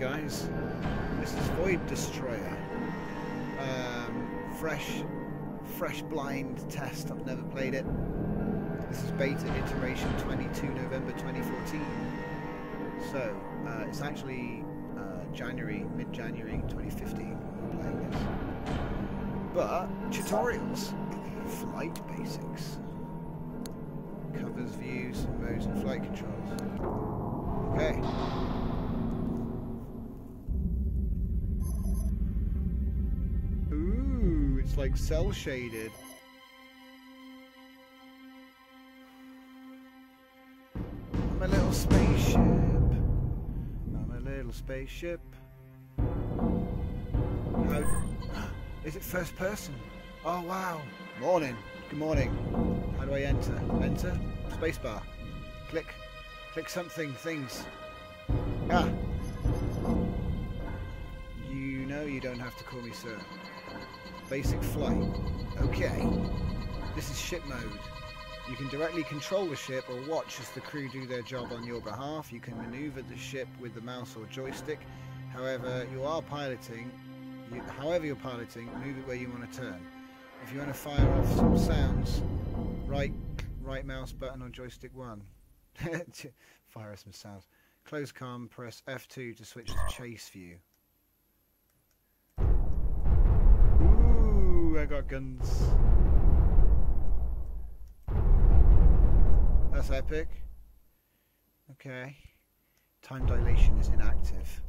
guys. This is Void Destroyer. Um, fresh, fresh blind test. I've never played it. This is beta iteration 22 November 2014. So uh, it's actually uh, January, mid-January 2015. I'm playing this. But tutorials, flight basics, covers, views, modes, and flight controls. Okay. Like cell shaded. I'm a little spaceship. I'm a little spaceship. How is it first person? Oh wow. Morning. Good morning. How do I enter? Enter? Spacebar. Click. Click something. Things. Ah. You know you don't have to call me sir. Basic flight. Okay. This is ship mode. You can directly control the ship or watch as the crew do their job on your behalf. You can maneuver the ship with the mouse or joystick. However, you are piloting. You, however you're piloting, move it where you want to turn. If you want to fire off some sounds, right right mouse button on joystick 1. fire some sounds. Close calm, press F2 to switch to chase view. I got guns. That's epic. Okay. Time dilation is inactive.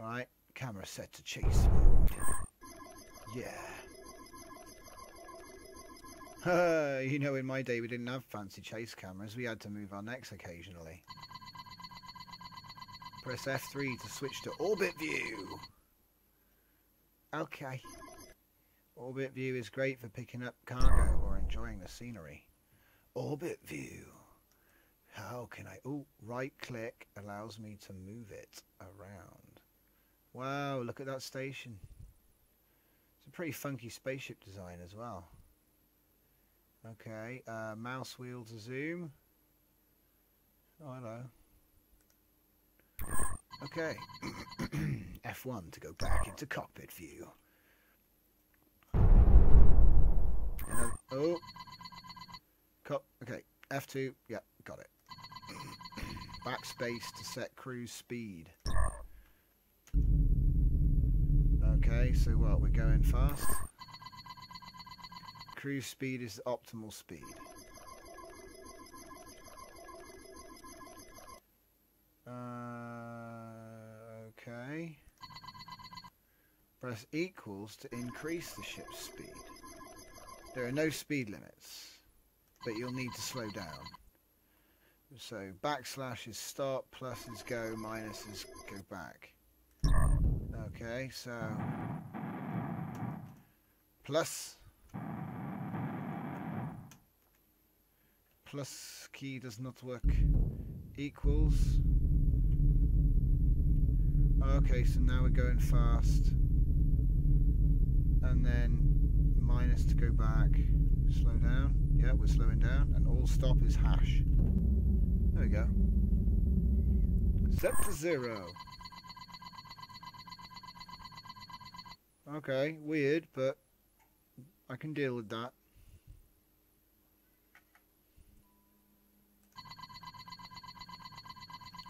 Alright, camera set to chase. Yeah. you know, in my day we didn't have fancy chase cameras. We had to move our necks occasionally. Press F3 to switch to orbit view. Okay. Orbit view is great for picking up cargo or enjoying the scenery. Orbit view. How can I... Oh, right click allows me to move it around. Wow, look at that station. It's a pretty funky spaceship design as well. Okay, uh, mouse wheel to zoom. Oh, hello. Okay. F1 to go back into cockpit view. And, oh. Co okay, F2. Yeah, got it. Backspace to set cruise speed. Okay, so what? We're going fast. Cruise speed is optimal speed. Uh, okay. Press equals to increase the ship's speed. There are no speed limits, but you'll need to slow down. So backslash is stop, plus is go, minus is go back. Okay, so plus plus key does not work equals okay so now we're going fast and then minus to go back. Slow down. Yeah we're slowing down. And all stop is hash. There we go. Set to zero. Okay weird but I can deal with that.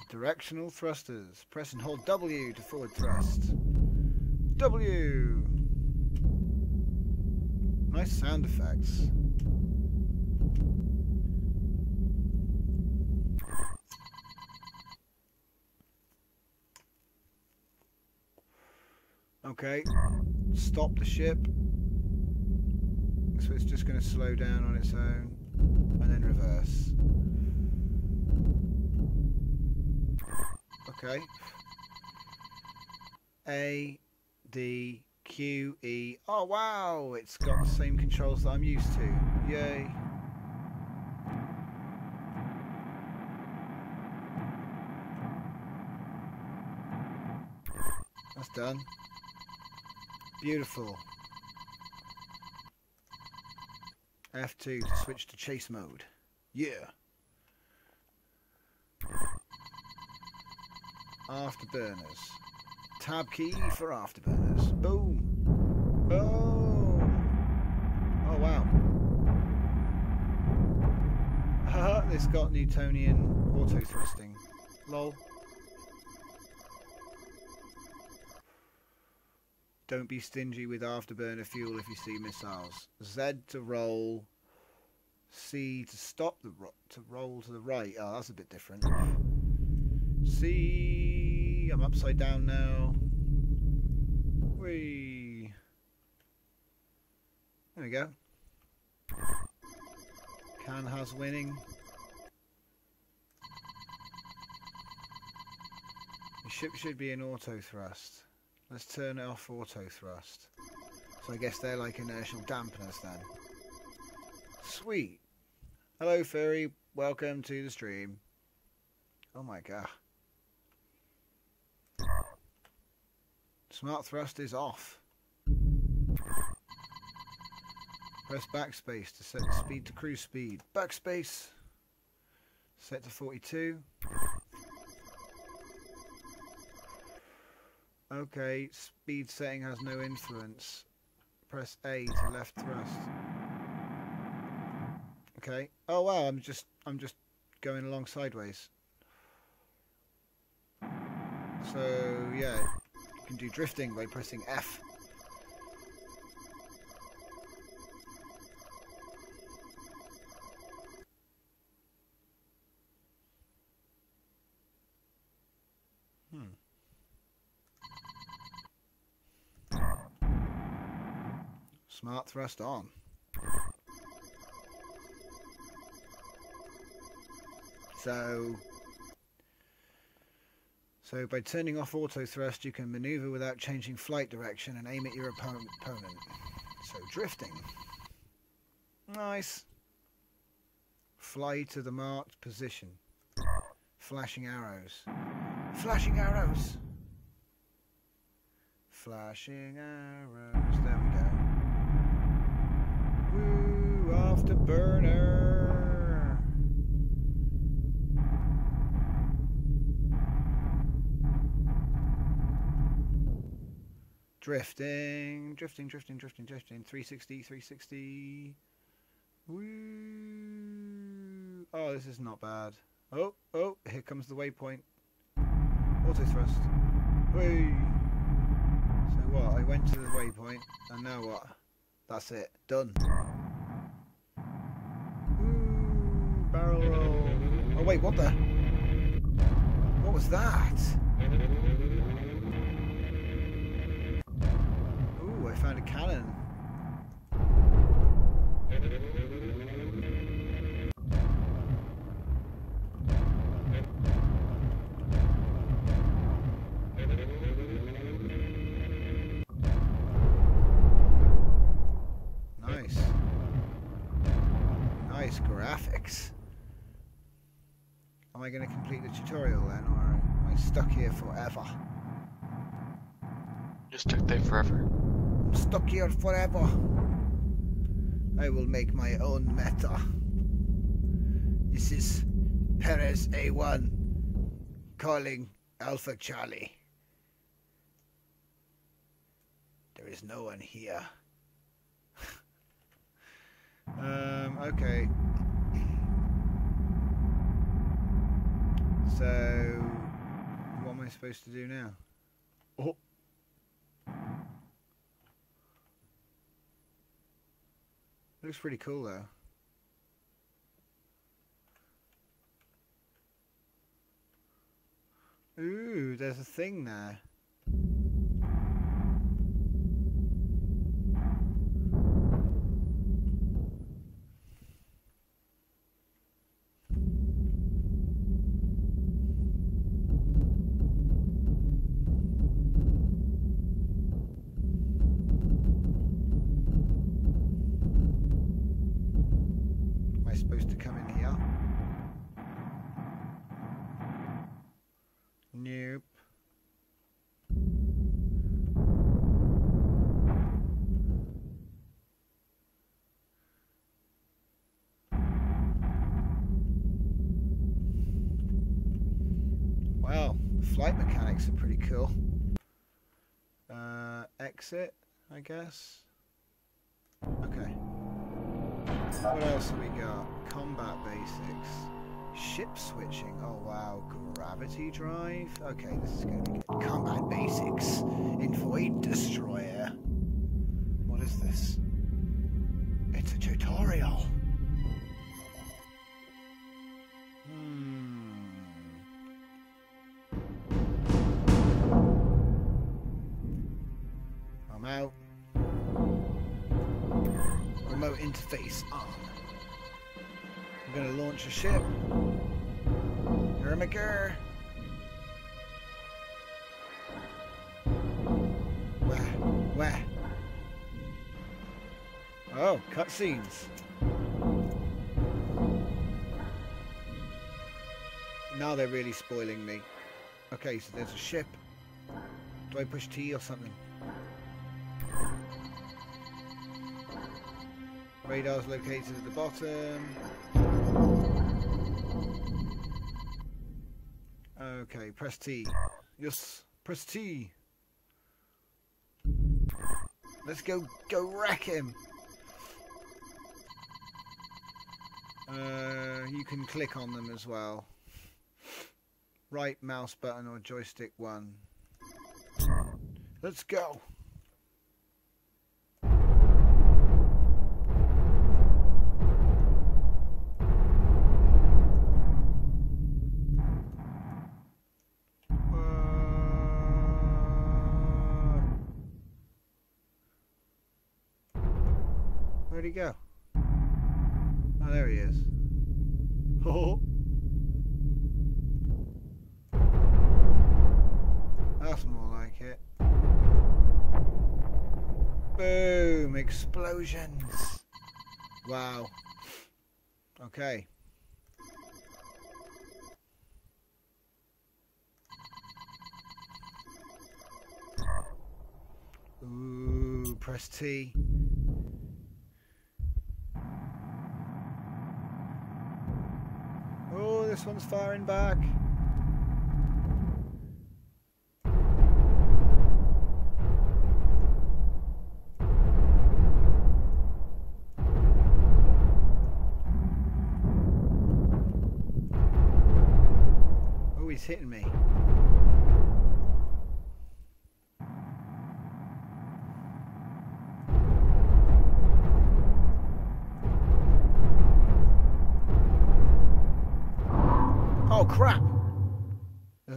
Directional thrusters. Press and hold W to forward thrust. W! Nice sound effects. Okay, stop the ship. So it's just going to slow down on its own and then reverse. Okay. A, D, Q, E. Oh wow, it's got the same controls that I'm used to. Yay. That's done. Beautiful. F2 to switch to chase mode. Yeah. Afterburners. tab key for afterburners. Boom. This got Newtonian auto thrusting. Lol. Don't be stingy with afterburner fuel if you see missiles. Z to roll. C to stop the ro to roll to the right. Oh, that's a bit different. C. I'm upside down now. Whee. There we go. Can has winning. Ship should be in auto thrust. Let's turn off auto thrust. So I guess they're like inertial dampeners then. Sweet. Hello Furry, welcome to the stream. Oh my god. Smart thrust is off. Press backspace to set speed to cruise speed. Backspace. Set to 42. Okay, speed setting has no influence. Press A to left thrust. Okay. Oh wow, I'm just I'm just going along sideways. So yeah, you can do drifting by pressing F. Smart thrust on. So, so by turning off auto thrust, you can maneuver without changing flight direction and aim at your opponent. So drifting. Nice. Fly to the marked position. Flashing arrows. Flashing arrows. Flashing arrows. There we go. Woo! Afterburner. Drifting, drifting, drifting, drifting, drifting. 360, 360. Woo! Oh, this is not bad. Oh, oh, here comes the waypoint. Auto thrust. So what? I went to the waypoint, and now what? That's it. Done. Woo! Barrel roll. Oh wait, what the? What was that? Ooh, I found a cannon. Nice. Nice graphics. Am I going to complete the tutorial then, or am I stuck here forever? You're stuck there forever. I'm stuck here forever. I will make my own meta. This is Perez A1 calling Alpha Charlie. There is no one here. um, okay. So, what am I supposed to do now? Oh. Looks pretty cool though. Ooh, there's a thing there. Flight mechanics are pretty cool. Uh, exit, I guess. Okay. What else have we got? Combat basics. Ship switching. Oh wow. Gravity drive. Okay, this is going to be good. Combat basics. In Void Destroyer. What is this? It's a tutorial. I'm gonna launch a ship. Ermiger. Where? Where? Oh, cutscenes. Now they're really spoiling me. Okay, so there's a ship. Do I push T or something? Radar's located at the bottom. Okay, press T. Yes, press T. Let's go, go wreck him. Uh, you can click on them as well. Right mouse button or joystick one. Let's go. He go? Oh, there he is. Oh. That's more like it. Boom! Explosions! Wow. Okay. Ooh, press T. Oh, this one's firing back.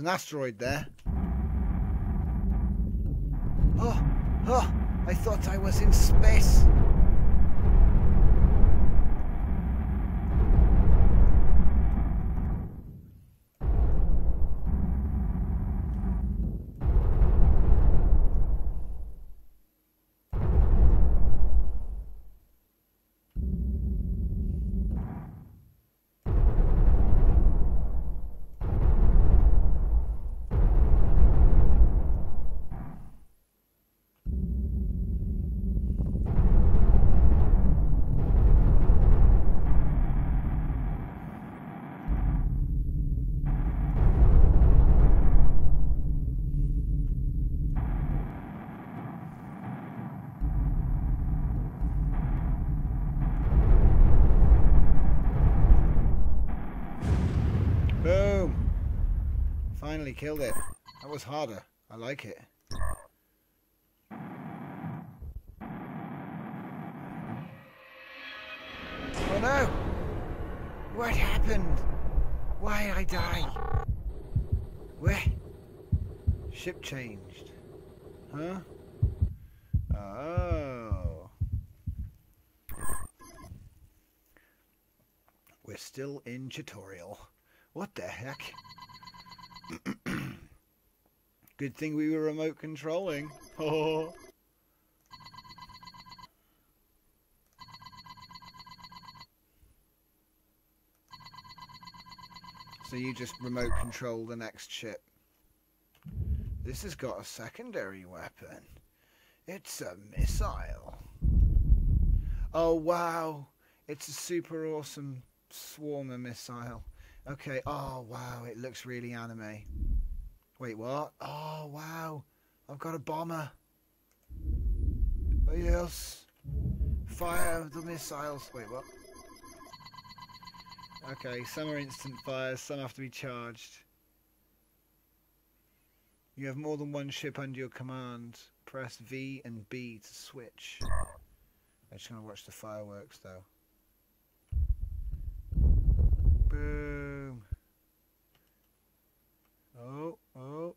There's an asteroid there. Oh, oh, I thought I was in space. Finally killed it. That was harder. I like it. Oh no! What happened? Why I die? Where? Ship changed. Huh? Oh. We're still in tutorial. What the heck? Good thing we were remote controlling. Oh. So you just remote control the next ship. This has got a secondary weapon. It's a missile. Oh wow! It's a super awesome swarmer missile. Okay, oh wow, it looks really anime. Wait, what? Oh wow, I've got a bomber. Oh, Yes. Fire the missiles. Wait, what? Okay, some are instant fires, some have to be charged. You have more than one ship under your command. Press V and B to switch. I'm just going to watch the fireworks though. Boom. Oh, oh.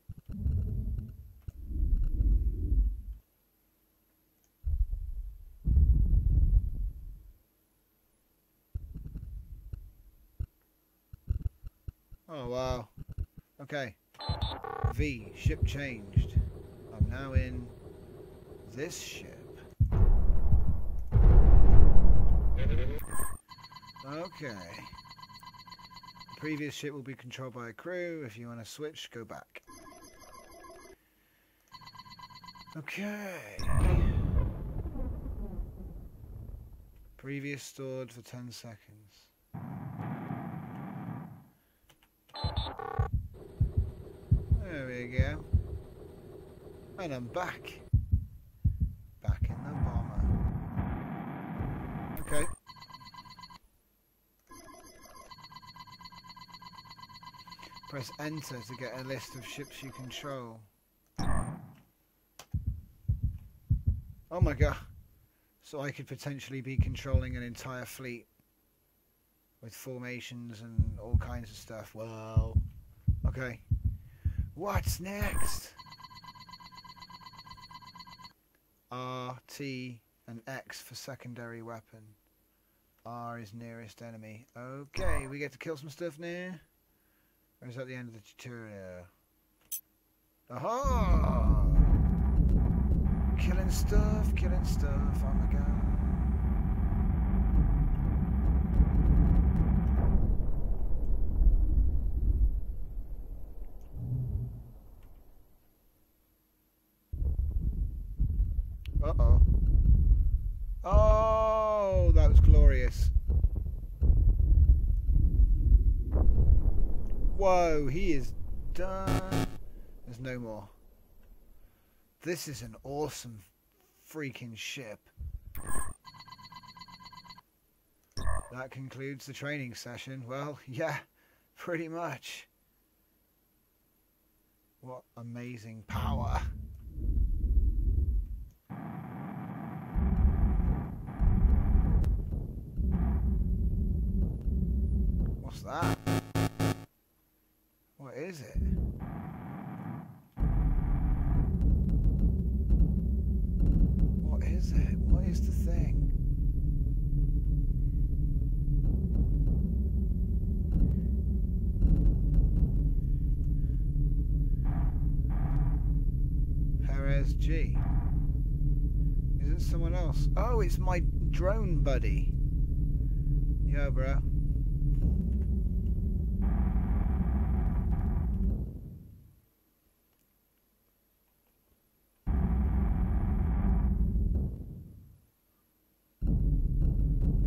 Oh wow. Okay. V, ship changed. I'm now in this ship. Okay. Previous ship will be controlled by a crew. If you want to switch, go back. Okay. Previous stored for 10 seconds. There we go. And I'm. Back in the bomber. Okay. Press enter to get a list of ships you control. Oh my god. So I could potentially be controlling an entire fleet with formations and all kinds of stuff. Well, okay. What's next? R, T, and X for secondary weapon. R is nearest enemy. Okay, we get to kill some stuff now. Or is at the end of the tutorial? Aha! Killing stuff, killing stuff, oh my god. Uh-oh. Oh, that was glorious. Whoa, he is done. There's no more. This is an awesome freaking ship. That concludes the training session. Well, yeah, pretty much. What amazing power. Oh, it's my drone buddy. Yeah, bro.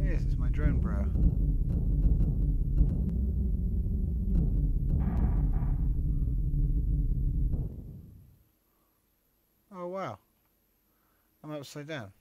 Yes, it's my drone bro. Oh wow. I'm upside down.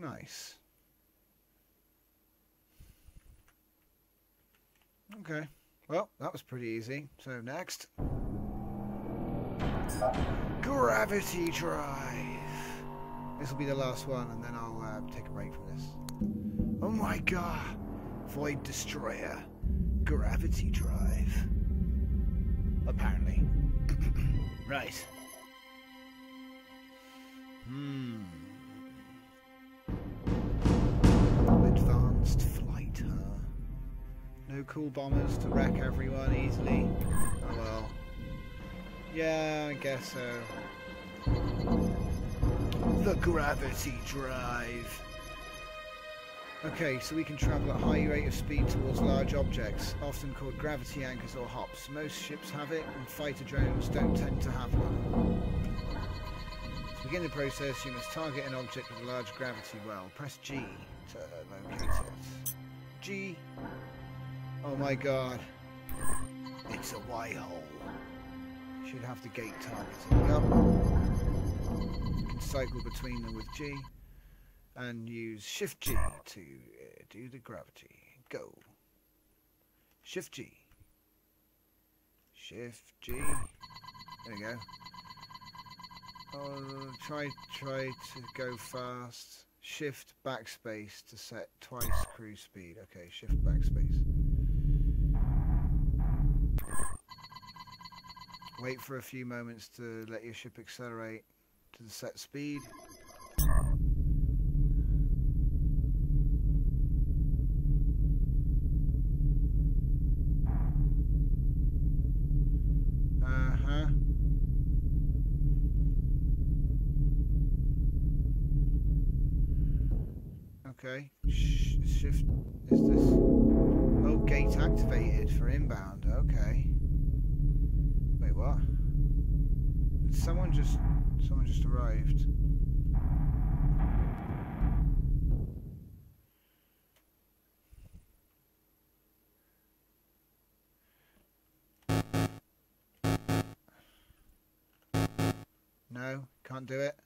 Nice. Okay. Well, that was pretty easy. So next. Gravity Drive. This will be the last one, and then I'll uh, take a break from this. Oh my god. Void Destroyer. Gravity Drive. Apparently. right. Hmm. No cool bombers to wreck everyone easily. Oh well. Yeah, I guess so. The gravity drive. Okay, so we can travel at high rate of speed towards large objects, often called gravity anchors or hops. Most ships have it, and fighter drones don't tend to have one. To begin the process, you must target an object with a large gravity well. Press G to locate it. G. Oh my god. It's a Y-hole. Should have the gate targeting up. Can cycle between them with G and use Shift G to uh, do the gravity. Go. Shift G. Shift G. There we go. Oh, try try to go fast. Shift backspace to set twice cruise speed. Okay, shift backspace. Wait for a few moments to let your ship accelerate to the set speed. Someone just. Someone just arrived. No, can't do it.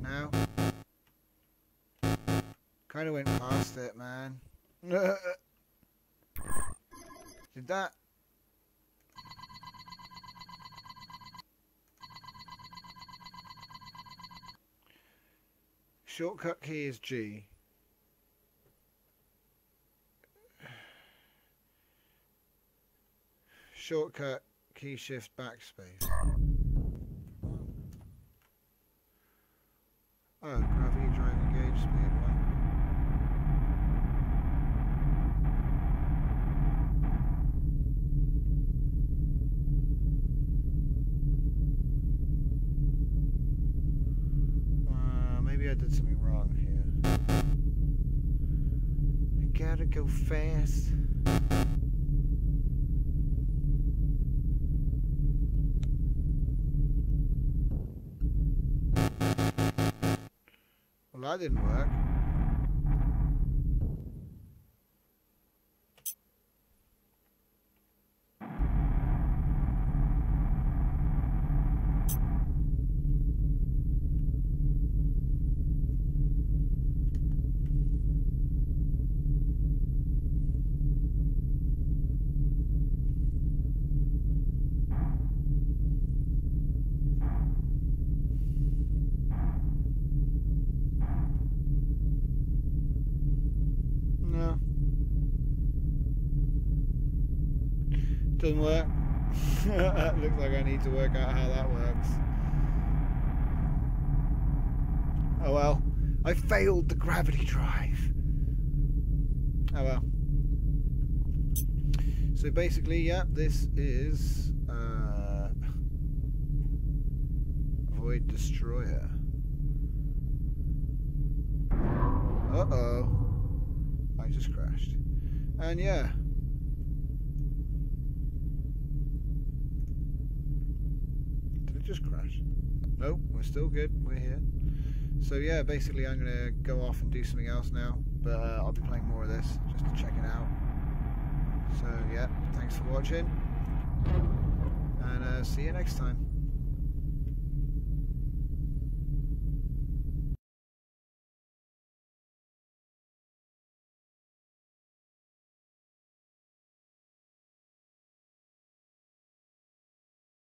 Now. Kind of went past it, man. Did that? Shortcut key is G. Shortcut key shift backspace. Fast. Well, that didn't work. Doesn't work. Looks like I need to work out how that works. Oh well. I failed the gravity drive. Oh well. So basically, yeah, this is uh, Void Destroyer. Uh oh. I just crashed. And yeah. Did it just crash? No, we're still good. We're here. So yeah, basically I'm going to go off and do something else now. But uh, I'll be playing more of this just to check it out. So yeah, thanks for watching. And uh, see you next time.